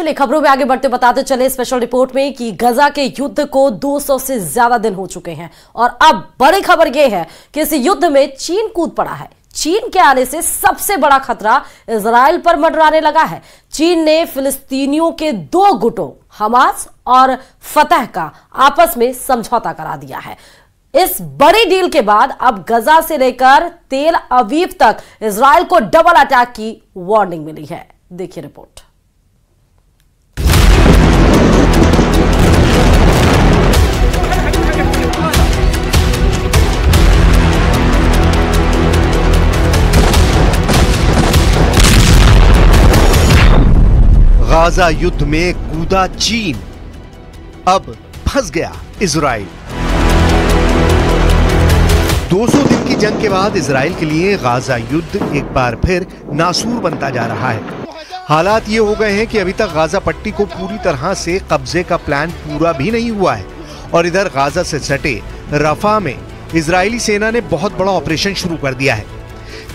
चलिए, खबरों में आगे बढ़ते बताते चले स्पेशल रिपोर्ट में कि गजा के युद्ध को 200 से ज़्यादा दिन हो चुके हैं। और अब बड़ी खबर यह है कि इस युद्ध में चीन कूद पड़ा है। चीन के आने से सबसे बड़ा खतरा इसराइल पर मंडराने लगा है। चीन ने फिलिस्तीनियों के दो गुटों, हमास और फतेह का, आपस में समझौता करा दिया है। इस बड़ी डील के बाद अब गजा से लेकर तेल अवीव तक इसराइल को डबल अटैक की वार्निंग मिली है। देखिए रिपोर्ट गाजा युद्ध में कूदा चीन। अब फंस गया इसराइल 200 दिन की जंग के बाद इसराइल के लिए गाजा युद्ध एक बार फिर नासूर बनता जा रहा है। हालात ये हो गए हैं कि अभी तक गाजा पट्टी को पूरी तरह से कब्जे का प्लान पूरा भी नहीं हुआ है और इधर गाजा से सटे रफा में इजरायली सेना ने बहुत बड़ा ऑपरेशन शुरू कर दिया है।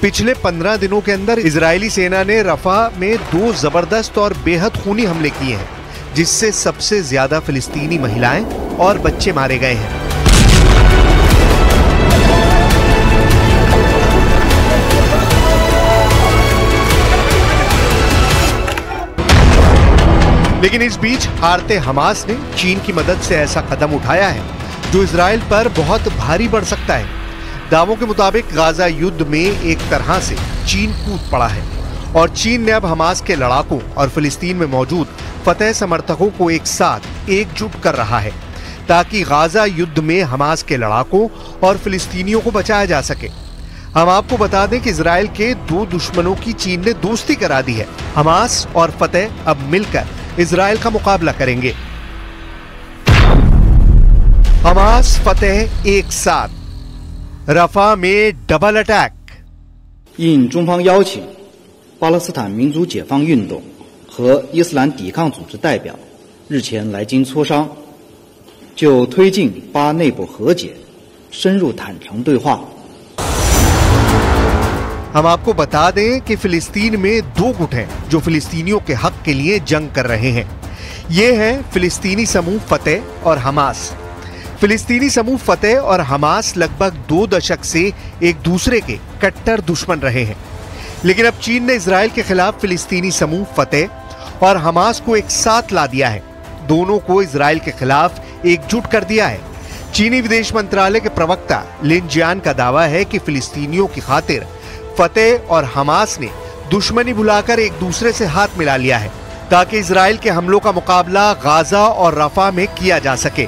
पिछले पंद्रह दिनों के अंदर इजरायली सेना ने रफा में दो ज़बरदस्त और बेहद खूनी हमले किए हैं, जिससे सबसे ज़्यादा फिलिस्तीनी महिलाएँ और बच्चे मारे गए हैं। लेकिन इस बीच हारते हमास ने चीन की मदद से ऐसा कदम उठाया है, जो इसराइल पर बहुत भारी पड़ सकता है। दावों के मुताबिक गाजा युद्ध में एक तरह से चीन कूद पड़ा है। और चीन ने अब हमास के लड़ाकों और फिलिस्तीन में मौजूद फतेह समर्थकों को एक साथ एकजुट कर रहा है, ताकि गाजा युद्ध में हमास के लड़ाकों और फिलिस्तीनियों को बचाया जा सके। हम आपको बता दें कि इसराइल के दो दुश्मनों की चीन ने दोस्ती करा दी है। हमास और फतेह अब मिलकर इसराइल का मुकाबला करेंगे। हमास, फतेह एक साथ। रफा में डबल अटैक 应中方邀请，巴勒斯坦民族解放运动和伊斯兰抵抗组织代表日前来京磋商，就推进巴内部和解、深入坦诚对话 हम आपको बता दें कि फिलिस्तीन में दो गुट हैं जो फिलिस्तीनियों के हक के लिए जंग कर रहे हैं ये हैं फिलिस्तीनी समूह फतेह और हमास फिलिस्तीनी समूह फतेह और हमास लगभग दो दशक से एक दूसरे के कट्टर दुश्मन रहे हैं। लेकिन अब चीन ने इसराइल के खिलाफ फिलिस्तीनी समूह फतेह और हमास को एक साथ ला दिया है। दोनों को इसराइल के खिलाफ एकजुट कर दिया है। चीनी विदेश मंत्रालय के प्रवक्ता लिन जियान का दावा है कि फिलिस्तीनियों की खातिर फतेह और हमास ने दुश्मनी भुलाकर एक दूसरे से हाथ मिला लिया है, ताकि इसराइल के हमलों का मुकाबला गाजा और रफा में किया जा सके।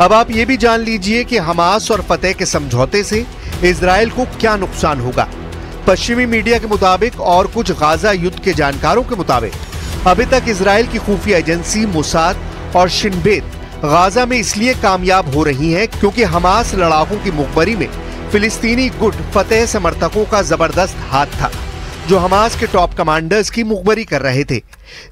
अब आप ये भी जान लीजिए कि हमास और फतेह के समझौते से इसराइल को क्या नुकसान होगा पश्चिमी मीडिया के मुताबिक और कुछ गाजा युद्ध के जानकारों के मुताबिक, अभी तक इसराइल की खुफिया एजेंसी मुसाद और शिनबेद गाजा में इसलिए कामयाब हो रही हैं क्योंकि हमास लड़ाकों की मुखबरी में फिलिस्तीनी गुट फतेह समर्थकों का ज़बरदस्त हाथ था, जो हमास के टॉप कमांडर्स की मुखबरी कर रहे थे।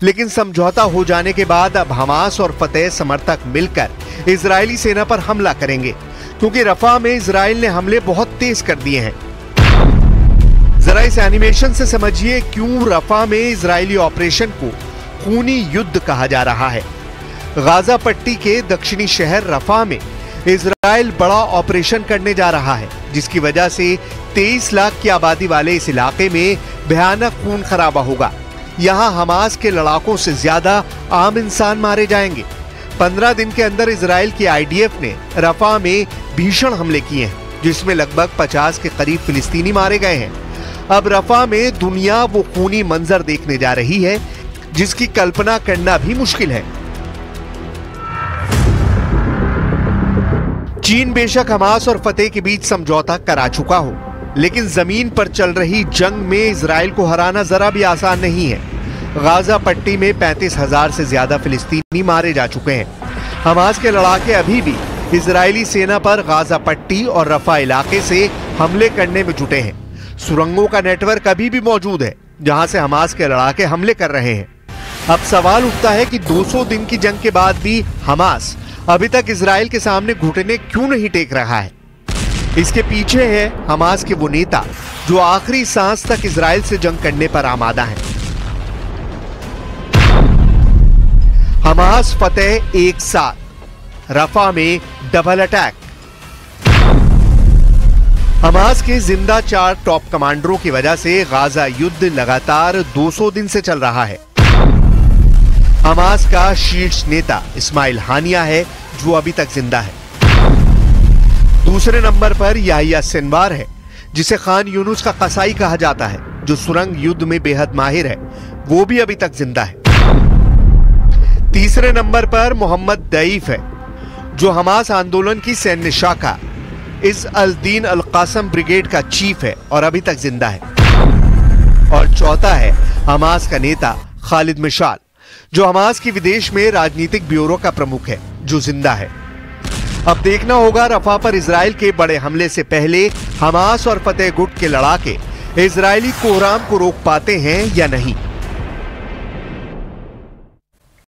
लेकिन समझौता हो जाने के बाद अब हमास और फतेह समर्थक मिलकर इजरायली सेना पर हमला करेंगे, क्योंकि रफा में इसराइल ने हमले बहुत तेज कर दिए हैं। इस एनिमेशन से समझिए क्यों रफा में इजरायली ऑपरेशन को खूनी युद्ध कहा जा रहा है। गाजा पट्टी के दक्षिणी शहर रफा में इसराइल बड़ा ऑपरेशन करने जा रहा है, जिसकी वजह से 23 लाख की आबादी वाले इस इलाके में भयानक खून खराबा होगा। यहाँ हमास के लड़ाकों से ज़्यादा आम इंसान मारे जाएँगे। 15 दिन के अंदर इसराइल की आईडीएफ ने रफा में भीषण हमले किए हैं, जिसमें लगभग 50 के करीब फिलिस्तीनी मारे गए हैं। अब रफा में दुनिया वो खूनी मंजर देखने जा रही है, जिसकी कल्पना करना भी मुश्किल है। चीन बेशक हमास और फतेह के बीच समझौता करा चुका हो, लेकिन ज़मीन पर चल रही जंग में इसराइल को हराना जरा भी आसान नहीं है। गाजा पट्टी में पैंतीस हज़ार से ज़्यादा फिलिस्तीनी मारे जा चुके हैं। हमास के लड़ाके अभी भी इजरायली सेना पर गाजा पट्टी और रफा इलाके से हमले करने में जुटे हैं। सुरंगों का नेटवर्क अभी भी मौजूद है, जहाँ से हमास के लड़ाके हमले कर रहे हैं। अब सवाल उठता है कि 200 दिन की जंग के बाद भी हमास अभी तक इसराइल के सामने घुटने क्यों नहीं टेक रहा है? इसके पीछे है हमास के वो नेता, जो आखिरी सांस तक इसराइल से जंग करने पर आमादा है। हमास फतेह एक साथ, रफा में डबल अटैक हमास के ज़िंदा चार टॉप कमांडरों की वजह से गाजा युद्ध लगातार 200 दिन से चल रहा है। हमास का शीर्ष नेता इस्माइल हानिया है, जो अभी तक ज़िंदा है। दूसरे नंबर पर याहिया सिनवार है, जिसे खान यूनुस का कसाई कहा जाता है, जो सुरंग युद्ध में बेहद माहिर है। वो भी अभी तक ज़िंदा है। तीसरे नंबर पर मोहम्मद दईफ है, जो हमास आंदोलन की सैन्य शाखा Izz Aldin al Qassam brigade का चीफ है और अभी तक ज़िंदा है। और चौथा है हमास का नेता खालिद मिशाल, जो हमास की विदेश में राजनीतिक ब्यूरो का प्रमुख है, जो ज़िंदा है। अब देखना होगा रफा पर इसराइल के बड़े हमले से पहले हमास और फतेह गुट के लड़ाके इसराइली कोहराम को रोक पाते हैं या नहीं।